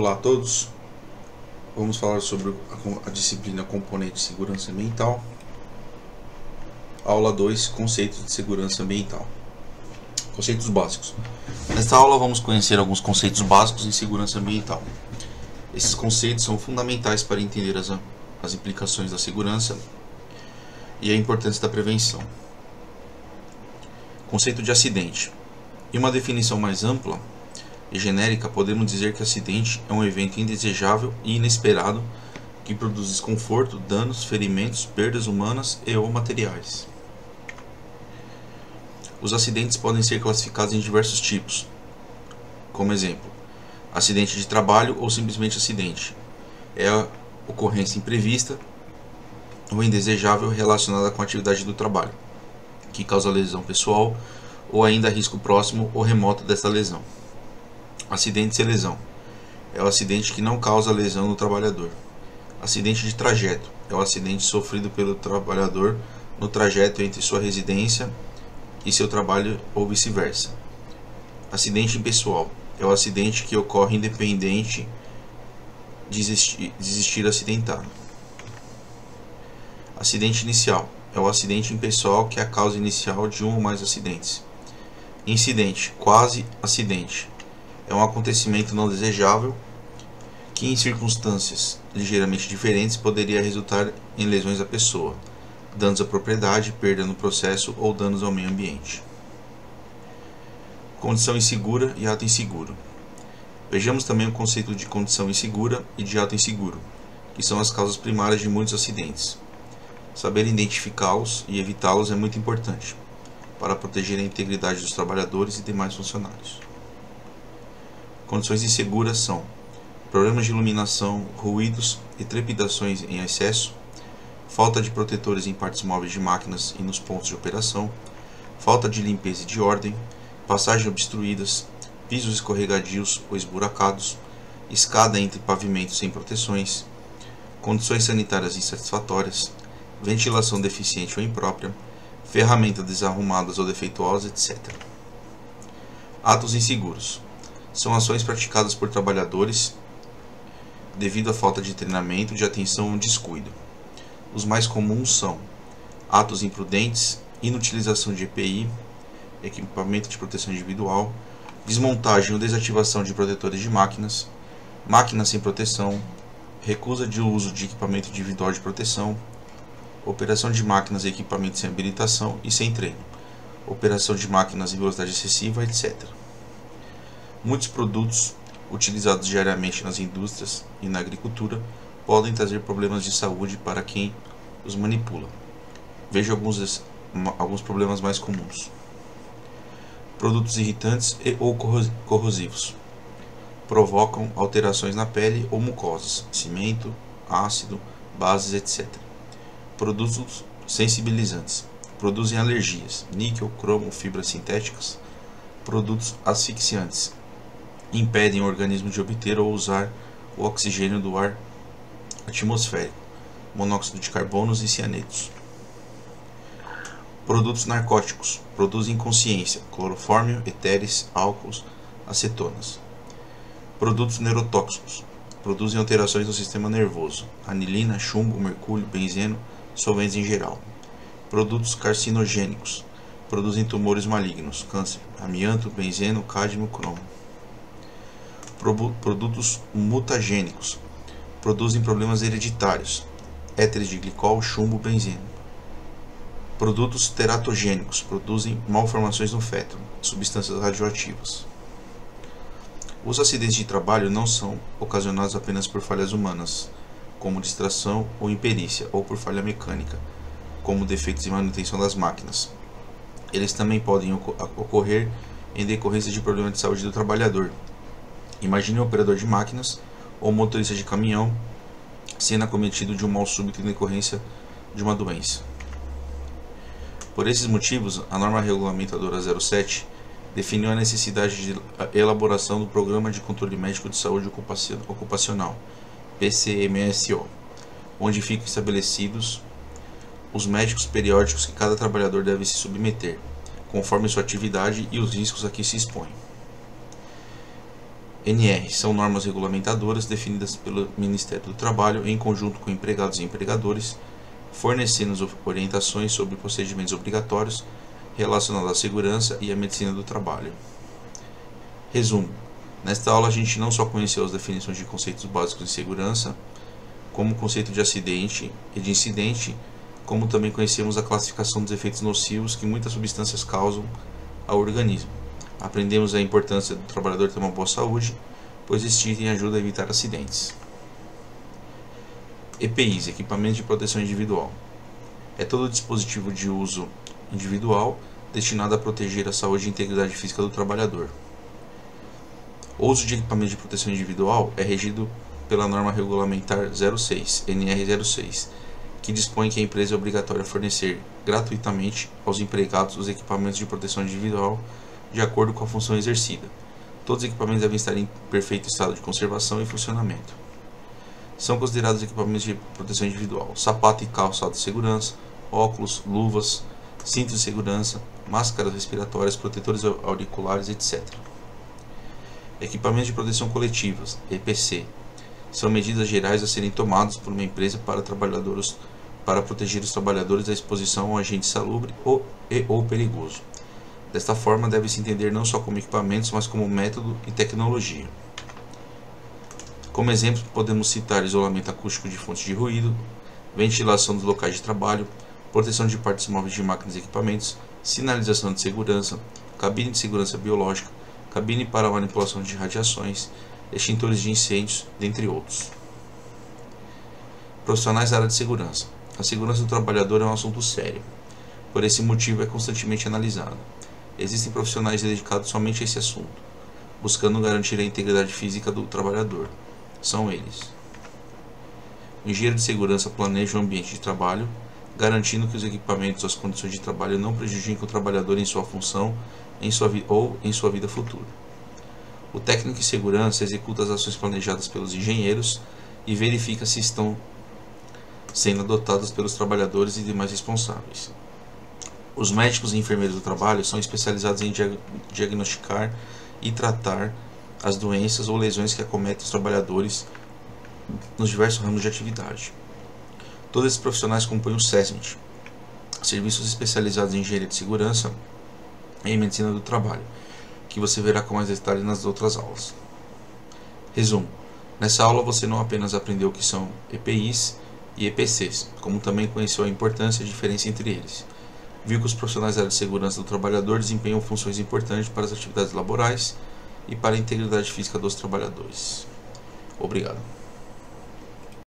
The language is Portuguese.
Olá a todos. Vamos falar sobre a, disciplina Componente de Segurança Ambiental. Aula 2, Conceitos de Segurança Ambiental. Conceitos básicos. Nesta aula vamos conhecer alguns conceitos básicos em segurança ambiental. Esses conceitos são fundamentais para entender as, as implicações da segurança e a importância da prevenção. Conceito de acidente. Em uma definição mais ampla, e genérica, podemos dizer que acidente é um evento indesejável e inesperado que produz desconforto, danos, ferimentos, perdas humanas e ou materiais. Os acidentes podem ser classificados em diversos tipos, como exemplo, acidente de trabalho ou simplesmente acidente. É a ocorrência imprevista ou indesejável relacionada com a atividade do trabalho, que causa lesão pessoal ou ainda risco próximo ou remoto desta lesão. Acidente e lesão. É o acidente que não causa lesão no trabalhador. Acidente de trajeto. É o acidente sofrido pelo trabalhador no trajeto entre sua residência e seu trabalho ou vice-versa. Acidente impessoal. É o acidente que ocorre independente de existir, de existir acidentado. Acidente inicial. É o acidente impessoal que é a causa inicial de um ou mais acidentes. Incidente, quase acidente é um acontecimento não desejável que, em circunstâncias ligeiramente diferentes, poderia resultar em lesões à pessoa, danos à propriedade, perda no processo ou danos ao meio ambiente. Condição insegura e ato inseguro. Vejamos também o conceito de condição insegura e de ato inseguro, que são as causas primárias de muitos acidentes. Saber identificá-los e evitá-los é muito importante para proteger a integridade dos trabalhadores e demais funcionários. Condições inseguras são problemas de iluminação, ruídos e trepidações em excesso, falta de protetores em partes móveis de máquinas e nos pontos de operação, falta de limpeza e de ordem, passagens obstruídas, pisos escorregadios ou esburacados, escada entre pavimentos sem proteções, condições sanitárias insatisfatórias, ventilação deficiente ou imprópria, ferramentas desarrumadas ou defeituosas, etc. Atos inseguros são ações praticadas por trabalhadores devido à falta de treinamento, de atenção ou descuido. Os mais comuns são atos imprudentes, inutilização de EPI, equipamento de proteção individual, desmontagem ou desativação de protetores de máquinas, máquinas sem proteção, recusa de uso de equipamento individual de proteção, operação de máquinas e equipamentos sem habilitação e sem treino, operação de máquinas em velocidade excessiva, etc. Muitos produtos utilizados diariamente nas indústrias e na agricultura podem trazer problemas de saúde para quem os manipula. Veja alguns, alguns problemas mais comuns. Produtos irritantes e ou corrosivos provocam alterações na pele ou mucosas, cimento, ácido, bases, etc. Produtos sensibilizantes produzem alergias, níquel, cromo, fibras sintéticas. Produtos asfixiantes impedem o organismo de obter ou usar o oxigênio do ar atmosférico, monóxido de carbono e cianetos. Produtos narcóticos produzem consciência, clorofórmio, etéreis, álcools, acetonas. Produtos neurotóxicos produzem alterações no sistema nervoso, anilina, chumbo, mercúrio, benzeno, solventes em geral. Produtos carcinogênicos produzem tumores malignos, câncer, amianto, benzeno, cádmio, cromo produtos mutagênicos, produzem problemas hereditários, éteres de glicol, chumbo, benzeno. Produtos teratogênicos, produzem malformações no feto, substâncias radioativas. Os acidentes de trabalho não são ocasionados apenas por falhas humanas, como distração ou imperícia, ou por falha mecânica, como defeitos de manutenção das máquinas. Eles também podem ocorrer em decorrência de problemas de saúde do trabalhador, Imagine um operador de máquinas ou motorista de caminhão sendo acometido de um mal súbito em decorrência de uma doença. Por esses motivos, a norma regulamentadora 07 definiu a necessidade de elaboração do Programa de Controle Médico de Saúde Ocupacional, PCMSO, onde ficam estabelecidos os médicos periódicos que cada trabalhador deve se submeter, conforme sua atividade e os riscos a que se expõe. NR são normas regulamentadoras definidas pelo Ministério do Trabalho em conjunto com empregados e empregadores, fornecendo orientações sobre procedimentos obrigatórios relacionados à segurança e à medicina do trabalho. Resumo: Nesta aula a gente não só conheceu as definições de conceitos básicos de segurança, como o conceito de acidente e de incidente, como também conhecemos a classificação dos efeitos nocivos que muitas substâncias causam ao organismo. Aprendemos a importância do trabalhador ter uma boa saúde, pois este item ajuda a evitar acidentes. EPIs, equipamentos de proteção individual. É todo dispositivo de uso individual destinado a proteger a saúde e integridade física do trabalhador. O uso de equipamentos de proteção individual é regido pela norma regulamentar 06, NR06, que dispõe que a empresa é obrigatória fornecer gratuitamente aos empregados os equipamentos de proteção individual de acordo com a função exercida. Todos os equipamentos devem estar em perfeito estado de conservação e funcionamento. São considerados equipamentos de proteção individual: sapato e calçado de segurança, óculos, luvas, cintos de segurança, máscaras respiratórias, protetores auriculares, etc. Equipamentos de proteção coletivas, EPC, são medidas gerais a serem tomadas por uma empresa para trabalhadores para proteger os trabalhadores da exposição a um agente salubre ou, e ou perigoso. Desta forma, deve-se entender não só como equipamentos, mas como método e tecnologia. Como exemplo, podemos citar isolamento acústico de fontes de ruído, ventilação dos locais de trabalho, proteção de partes móveis de máquinas e equipamentos, sinalização de segurança, cabine de segurança biológica, cabine para manipulação de radiações, extintores de incêndios, dentre outros. Profissionais da área de segurança. A segurança do trabalhador é um assunto sério. Por esse motivo, é constantemente analisado. Existem profissionais dedicados somente a esse assunto, buscando garantir a integridade física do trabalhador. São eles: o engenheiro de segurança planeja o ambiente de trabalho, garantindo que os equipamentos e as condições de trabalho não prejudiquem o trabalhador em sua função em sua ou em sua vida futura. O técnico de segurança executa as ações planejadas pelos engenheiros e verifica se estão sendo adotadas pelos trabalhadores e demais responsáveis. Os médicos e enfermeiros do trabalho são especializados em diagnosticar e tratar as doenças ou lesões que acometem os trabalhadores nos diversos ramos de atividade. Todos esses profissionais compõem o SESMIT, Serviços Especializados em Engenharia de Segurança e Medicina do Trabalho, que você verá com mais detalhes nas outras aulas. Resumo: Nessa aula você não apenas aprendeu o que são EPIs e EPCs, como também conheceu a importância e a diferença entre eles viu que os profissionais da área de segurança do trabalhador desempenham funções importantes para as atividades laborais e para a integridade física dos trabalhadores. Obrigado.